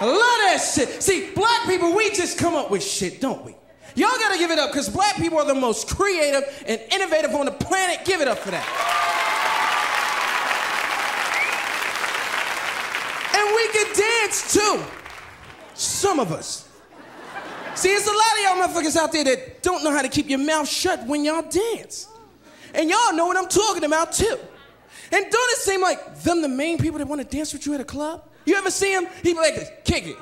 Love that shit. See, black people, we just come up with shit, don't we? Y'all gotta give it up, because black people are the most creative and innovative on the planet. Give it up for that. And we can dance too. Some of us. See, it's a lot of y'all motherfuckers out there that don't know how to keep your mouth shut when y'all dance. And y'all know what I'm talking about too. And don't it seem like them the main people that want to dance with you at a club? You ever see them? He be like this, kick it.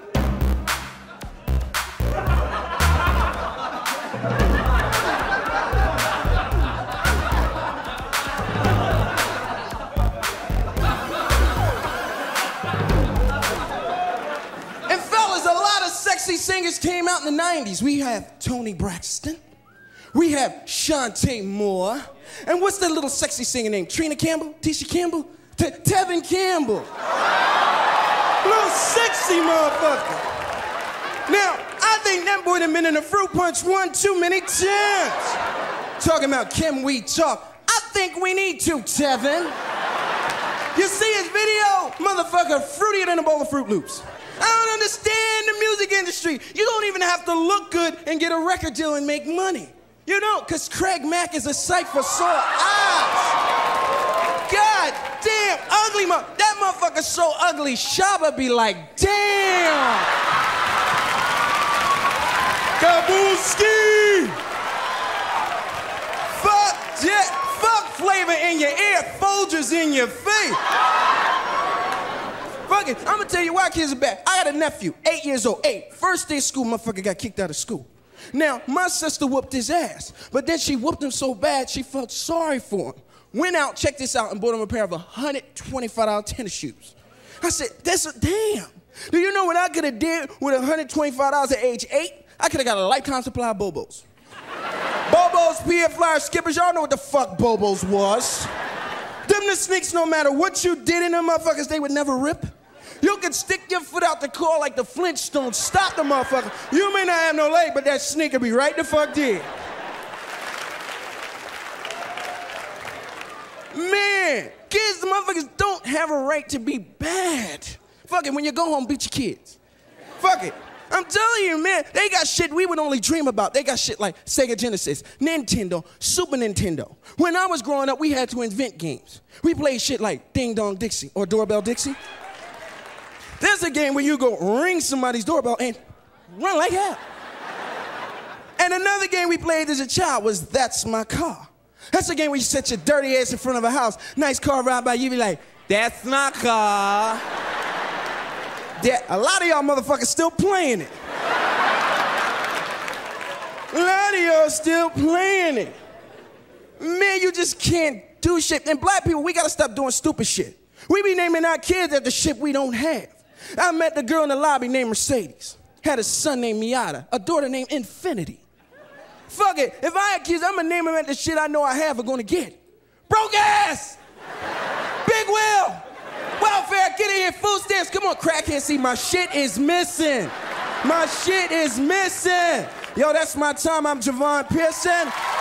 And fellas, a lot of sexy singers came out in the 90s. We have Toni Braxton. We have Chanté Moore. And what's that little sexy singer named? Trina Campbell? Tisha Campbell? Te- Tevin Campbell. little sexy motherfucker. Now, I think that boy done been in a fruit punch one too many times. Talking about can we talk? I think we need to, Tevin. You see his video? Motherfucker, fruitier than a bowl of Fruit Loops. I don't understand the music industry. You don't even have to look good and get a record deal and make money. You know, because Craig Mack is a sight for sore eyes. God damn, ugly mo- That motherfucker's so ugly, Shabba be like, damn. Kabooski! Fuck jet, fuck flavor in your ear, Folgers in your face. Fuck it, I'm gonna tell you why kids are bad. I got a nephew, eight years old, eight. First day of school, motherfucker got kicked out of school. Now, my sister whooped his ass, but then she whooped him so bad she felt sorry for him. Went out, checked this out, and bought him a pair of $125 tennis shoes. I said, that's a damn. Do you know what I could have did with $125 at age eight? I could have got a lifetime supply of Bobos. Bobos, PF Flyer, Skippers, y'all know what the fuck Bobos was. Them the sneaks, no matter what you did in them motherfuckers, they would never rip. You can stick your foot out the car like the Flintstones, stop the motherfucker. You may not have no leg, but that sneaker be right the fuck dead. Man, kids, the motherfuckers don't have a right to be bad. Fuck it, when you go home, beat your kids. Fuck it. I'm telling you, man, they got shit we would only dream about. They got shit like Sega Genesis, Nintendo, Super Nintendo. When I was growing up, we had to invent games. We played shit like Ding Dong Dixie or Doorbell Dixie. There's a game where you go ring somebody's doorbell and run like hell. And another game we played as a child was That's My Car. That's a game where you set your dirty ass in front of a house, nice car ride by, you be like, That's my car. That, a lot of y'all motherfuckers still playing it. A lot of y'all still playing it. Man, you just can't do shit. And black people, we gotta stop doing stupid shit. We be naming our kids after shit we don't have. I met the girl in the lobby named Mercedes. Had a son named Miata, a daughter named Infiniti. Fuck it. If I had kids, I'm gonna name them the shit I know I have or gonna get. Broke ass! Big Will! Welfare, get in here, food stamps. Come on, crackhead, see my shit is missing. My shit is missing. Yo, that's my time. I'm J'Vonne Pearson.